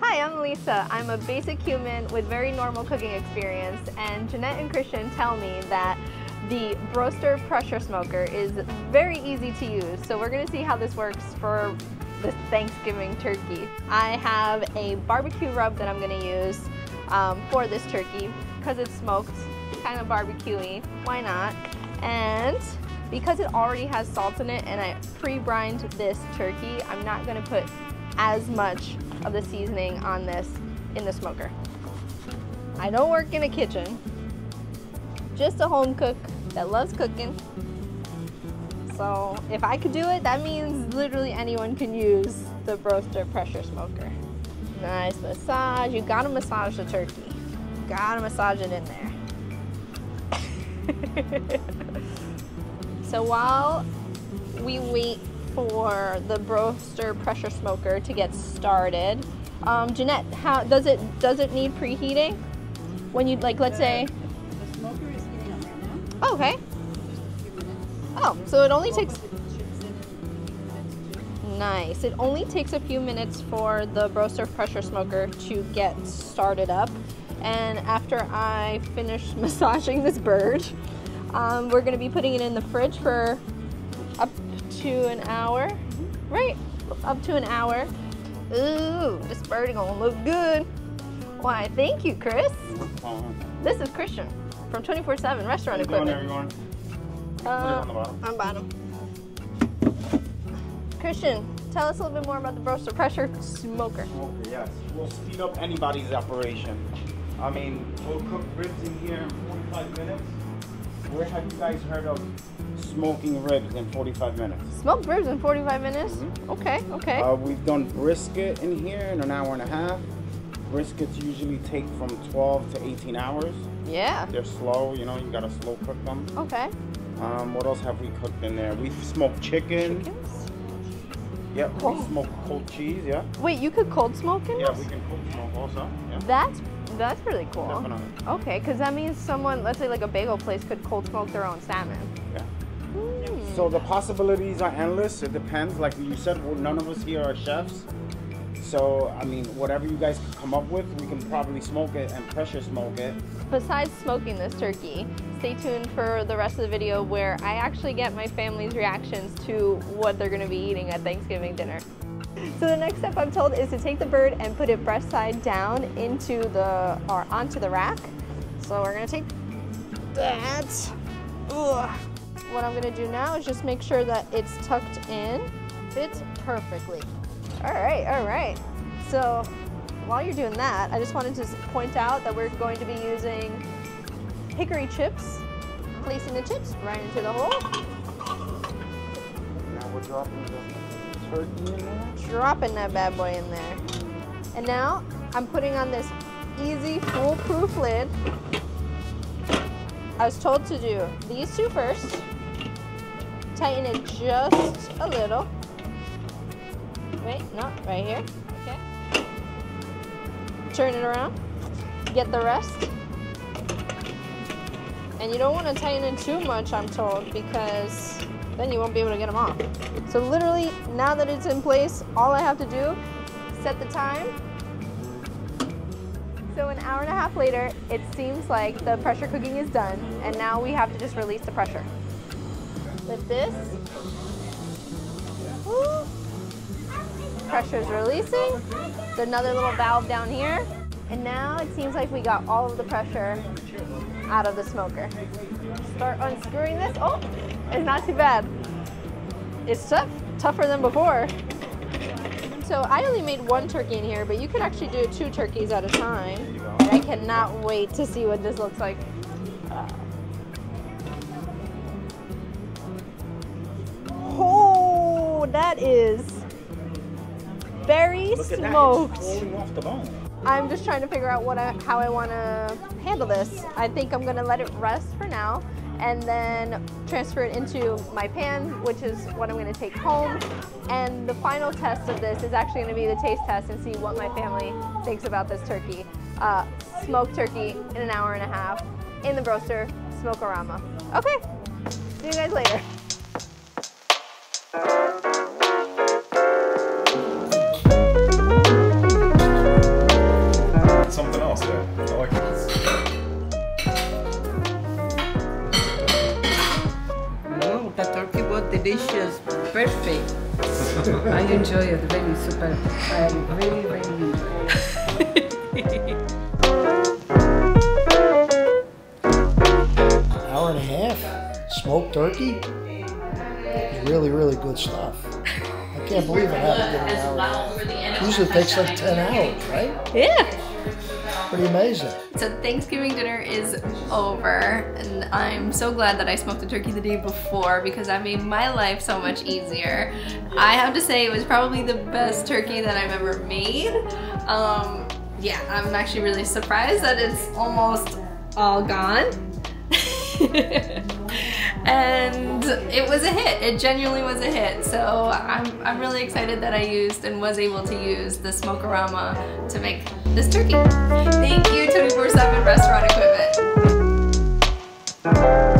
Hi, I'm Lisa. I'm a basic human with very normal cooking experience, and Jeanette and Christian tell me that the Broaster pressure smoker is very easy to use. So we're gonna see how this works for this Thanksgiving turkey. I have a barbecue rub that I'm gonna use um, for this turkey because it's smoked, kind of barbecuey. Why not? And because it already has salt in it and I pre-brined this turkey, I'm not gonna put as much of the seasoning on this in the smoker. I don't work in a kitchen, just a home cook that loves cooking. So if I could do it, that means literally anyone can use the Broaster pressure smoker. Nice massage. You gotta massage the turkey. Gotta massage it in there. so while we wait for the Broaster pressure smoker to get started, um, Jeanette, how does it does it need preheating? When you like, let's say. The smoker is heating up right now. Oh, okay. Just a few minutes. Oh, so it only takes. With the chips in it, minutes too. Nice. It only takes a few minutes for the Broaster pressure smoker to get started up. And after I finish massaging this bird, um, we're going to be putting it in the fridge for up to an hour. Right? Up to an hour. Ooh, this bird gonna look good. Why, thank you, Chris. This is Christian from 24-7 Restaurant How you doing, Equipment. everyone? Put it Uh, on the bottom. on bottom. Christian, tell us a little bit more about the Broaster pressure smoker. Smoker, yes. We'll speed up anybody's operation. I mean, we'll cook ribs in here in 45 minutes. Where have you guys heard of smoking ribs in 45 minutes? Smoked ribs in 45 minutes? Mhm. Okay, okay. Uh, we've done brisket in here in an hour and a half. Briskets usually take from 12 to 18 hours. yeah. They're slow, you know, you gotta slow cook them. Okay. Um, what else have we cooked in there? We've smoked chicken. Chickens? Yep, Oh. we smoked cold cheese, yeah. Wait, you could cold smoke in Yeah, this? we can cook smoke also, yeah. That's that's really cool. Definitely. Okay, because that means someone, let's say like a bagel place, could cold smoke their own salmon. Yeah. Hmm. So the possibilities are endless. It depends. Like you said, well, none of us here are chefs. So I mean, whatever you guys come up with, we can probably smoke it and pressure smoke it. Besides smoking this turkey, stay tuned for the rest of the video where I actually get my family's reactions to what they're gonna be eating at Thanksgiving dinner. So the next step I'm told is to take the bird and put it breast side down into the, or onto the rack. So we're gonna take that. Ugh. What I'm gonna do now is just make sure that it's tucked in, fits perfectly. All right, all right. So while you're doing that, I just wanted to point out that we're going to be using hickory chips, placing the chips right into the hole, Now we're dropping the turkey in there. dropping that bad boy in there. And now I'm putting on this easy foolproof lid. I was told to do these two first, tighten it just a little. Wait, no, right here, okay. Turn it around, get the rest. And you don't want to tighten it too much, I'm told, because then you won't be able to get them off. So literally, now that it's in place, all I have to do, set the time. So an hour and a half later, it seems like the pressure cooking is done, and now we have to just release the pressure. Lift this. Woo. Pressure's releasing. There's another little valve down here. And now it seems like we got all of the pressure out of the smoker. Start unscrewing this. Oh, it's not too bad. It's tough, tougher than before. So I only made one turkey in here, but you could actually do two turkeys at a time. And I cannot wait to see what this looks like. Oh, that is very Look at that, smoked. I'm just trying to figure out what I, how I want to handle this. I think I'm going to let it rest for now and then transfer it into my pan, which is what I'm going to take home. And the final test of this is actually going to be the taste test and see what my family thinks about this turkey. Uh, smoked turkey in an hour and a half in the Broaster Smokarama. Okay, see you guys later. Enjoy it. Really super. I really, really enjoy it. hour and a half smoked turkey. It's really, really good stuff. I can't believe it happened in an hour and a half. Usually it takes like 10 hours, right? Yeah. Pretty amazing. So Thanksgiving dinner is over and I'm so glad that I smoked a turkey the day before because that made my life so much easier. I have to say it was probably the best turkey that I've ever made. Um, yeah, I'm actually really surprised that it's almost all gone. and it was a hit. It genuinely was a hit. So I'm, I'm really excited that I used and was able to use the Smokarama to make this turkey. Thank you 24-7 Restaurant Equipment.